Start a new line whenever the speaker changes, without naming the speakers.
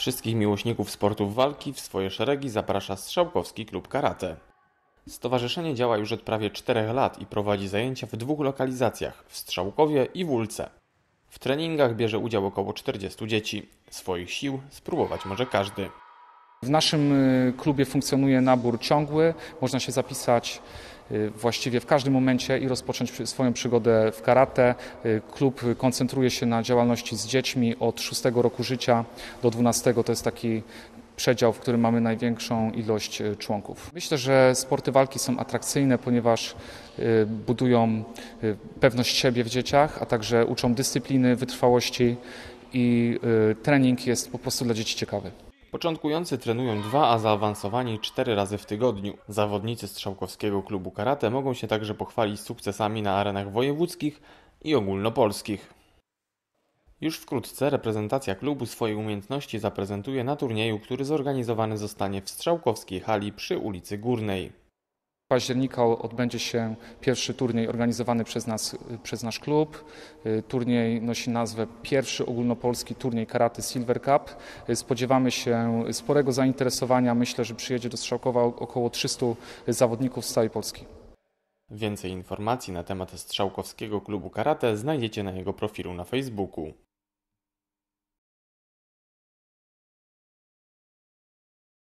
Wszystkich miłośników sportów walki w swoje szeregi zaprasza Strzałkowski Klub Karate. Stowarzyszenie działa już od prawie 4 lat i prowadzi zajęcia w dwóch lokalizacjach w Strzałkowie i Wólce. W treningach bierze udział około 40 dzieci. Swoich sił spróbować może każdy.
W naszym y, klubie funkcjonuje nabór ciągły. Można się zapisać y, właściwie w każdym momencie i rozpocząć swoją przygodę w karate. Y, Klub koncentruje się na działalności z dziećmi od 6 roku życia do 12. To jest taki przedział, w którym mamy największą ilość członków. Myślę, że sporty walki są atrakcyjne, ponieważ budują pewność siebie w dzieciach, a także uczą dyscypliny, wytrwałości i trening jest po prostu dla dzieci ciekawy.
Początkujący trenują dwa, a zaawansowani cztery razy w tygodniu. Zawodnicy Strzałkowskiego Klubu Karate mogą się także pochwalić sukcesami na arenach wojewódzkich i ogólnopolskich. Już wkrótce reprezentacja klubu swoje umiejętności zaprezentuje na turnieju, który zorganizowany zostanie w Strzałkowskiej hali przy ulicy Górnej.
Października odbędzie się pierwszy turniej organizowany przez nas, przez nasz klub. Y, Turniej nosi nazwę pierwszy ogólnopolski turniej karate Silver Cup. Y, Spodziewamy się sporego zainteresowania. Myślę, że przyjedzie do Strzałkowa około 300 zawodników z całej Polski.
Więcej informacji na temat Strzałkowskiego Klubu Karate znajdziecie na jego profilu na Facebooku.